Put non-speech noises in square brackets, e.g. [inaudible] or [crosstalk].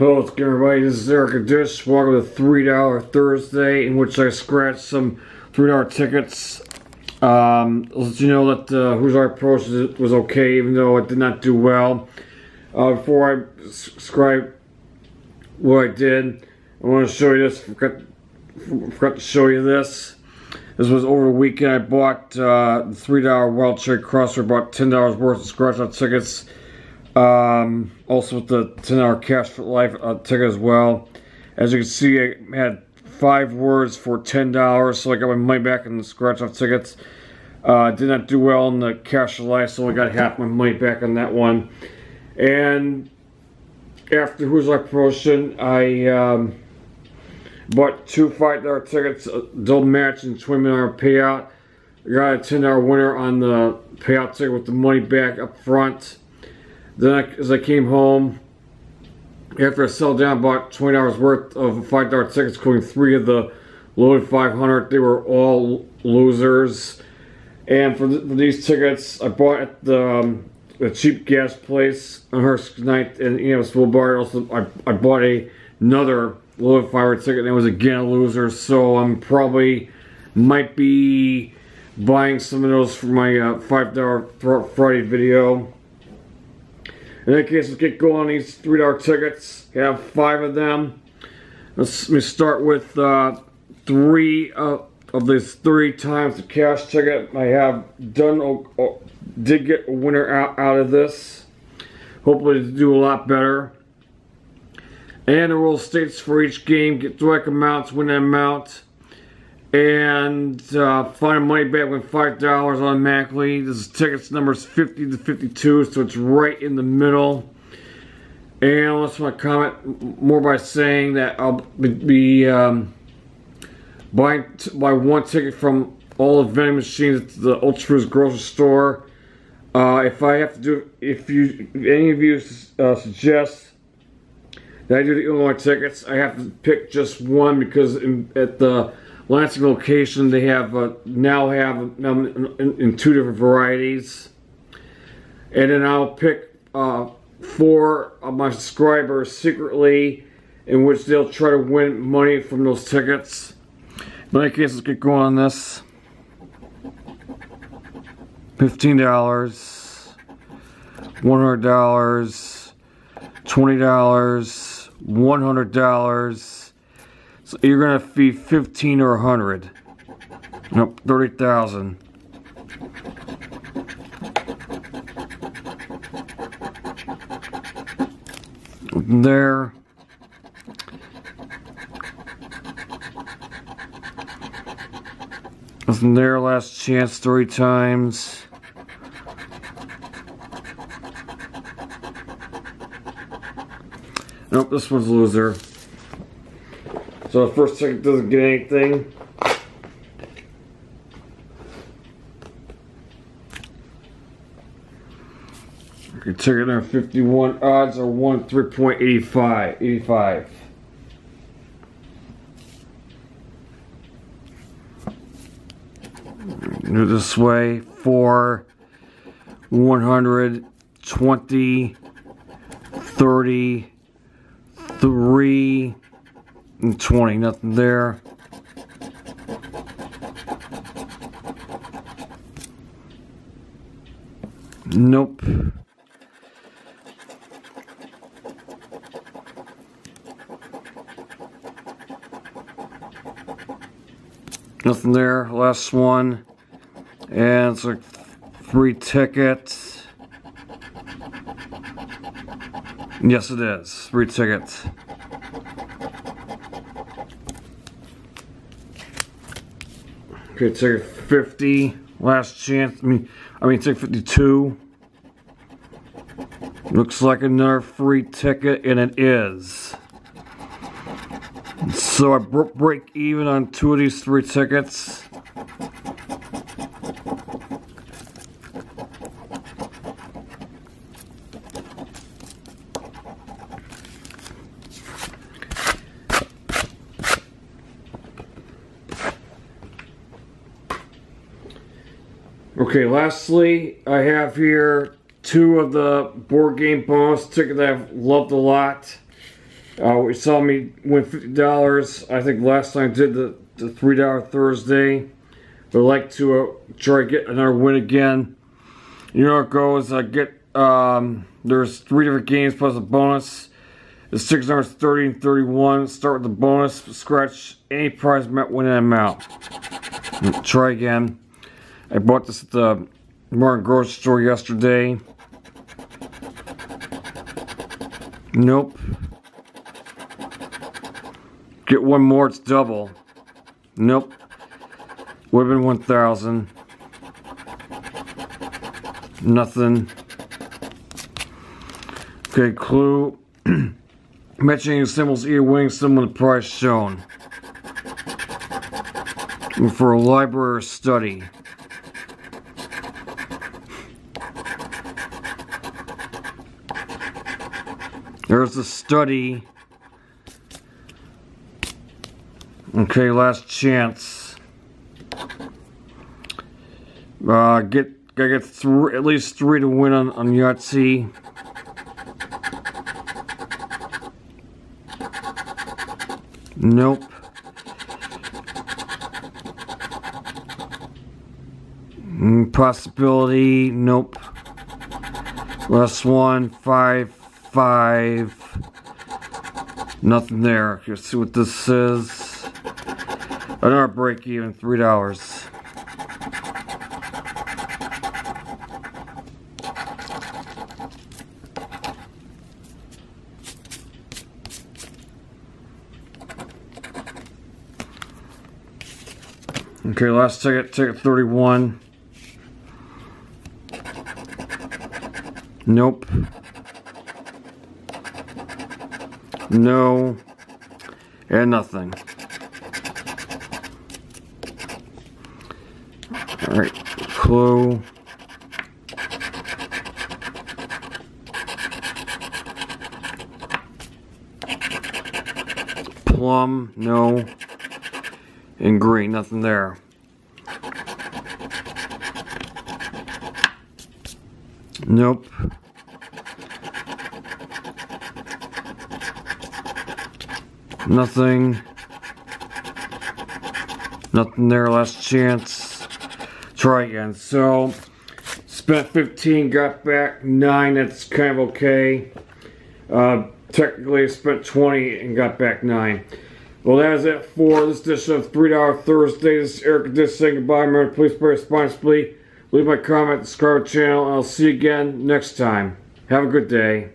Hello, everybody? This is Eric Dish. Welcome to $3 Thursday, in which I scratched some $3 tickets. Um, let you know that uh, Hoosier Approach was okay, even though it did not do well. Uh, before I describe what I did, I want to show you this. Forgot, forgot to show you this. This was over the weekend. I bought uh, the $3 Wild Cherry Crossword, bought $10 worth of scratch out tickets. Um, also with the 10 hour cash for life uh, ticket as well. As you can see, I had five words for $10, so I got my money back in the scratch off tickets. Uh, did not do well in the cash for life, so I got half my money back on that one. And after Hoosier Promotion, I um, bought two $5 tickets, a double match and 20 minute payout. I got a $10 winner on the payout ticket with the money back up front. Then I, as I came home, after I sold down bought $20 worth of $5 tickets, including three of the loaded 500. They were all losers. And for, for these tickets, I bought at the, um, a cheap gas place on Hearst Night in Enosville Bar. Also, I, I bought a, another loaded 500 ticket, and it was again a loser. So I'm probably might be buying some of those for my uh, $5 Friday video. In case, let's get going on these $3 tickets. I have five of them. Let's, let me start with uh, three uh, of these three times the cash ticket. I have done, oh, did get a winner out, out of this. Hopefully to do a lot better. And the rule states for each game, get right amounts, win that amount and uh, find money back with $5 automatically. This is tickets numbers 50 to 52, so it's right in the middle. And I just want to comment more by saying that I'll be um, buying buy one ticket from all the vending machines at the Ultra grocery store. Uh, if I have to do, if you, if any of you uh, suggest that I do the Illinois tickets, I have to pick just one because in, at the Lansing location, they have uh, now have um, in, in, two different varieties. And then I'll pick uh, four of my subscribers secretly in which they'll try to win money from those tickets. But in any case, let's get going on this. $15, $100, $20, $100, so you're gonna fee 15 or 100. Nope, 30,000. There. From there, last chance three times. Nope, this one's loser. So the first ticket doesn't get anything. Okay, ticket number 51, odds are 1 3.85, 85. Do this way for 120, 30, 3, and 20, nothing there. Nope. Nothing there. Last one. And it's like three tickets. Yes, it is. Three tickets. Okay, take 50. Last chance. I mean, I mean, take 52. Looks like another free ticket, and it is. So I break even on two of these three tickets. Okay, lastly, I have here two of the board game bonus tickets that I've loved a lot. Uh, we saw me win $50. I think last time I did the, the $3 Thursday. I'd like to uh, try to get another win again. You know how it goes. I get, um, there's three different games plus a bonus. The 630 and 31. Start with the bonus. Scratch any prize met winning amount. Try again. I bought this at the Martin grocery store yesterday. Nope. Get one more, it's double. Nope. Would have been 1,000. Nothing. Okay, clue. [clears throat] Matching symbols either winning symbol the price shown. For a library study. There's a study. Okay, last chance. Uh, get gotta get three, at least three to win on, on Yahtzee. Nope. Mm, possibility, nope. Last one, five, five. Nothing there. Let's see what this says. Another break even, three dollars. Okay, last ticket, ticket 31. Nope. No. And nothing. Alright, clue. Plum, no. And green, nothing there. Nope. Nothing. Nothing there, last chance. Try again. So, spent 15, got back 9, that's kind of okay. Uh, technically, I spent 20 and got back 9. Well, that is it for this edition of $3 Thursday. This is Eric Dish saying goodbye. Remember, please pay responsibly. Leave my comment, subscribe to the channel, and I'll see you again next time. Have a good day.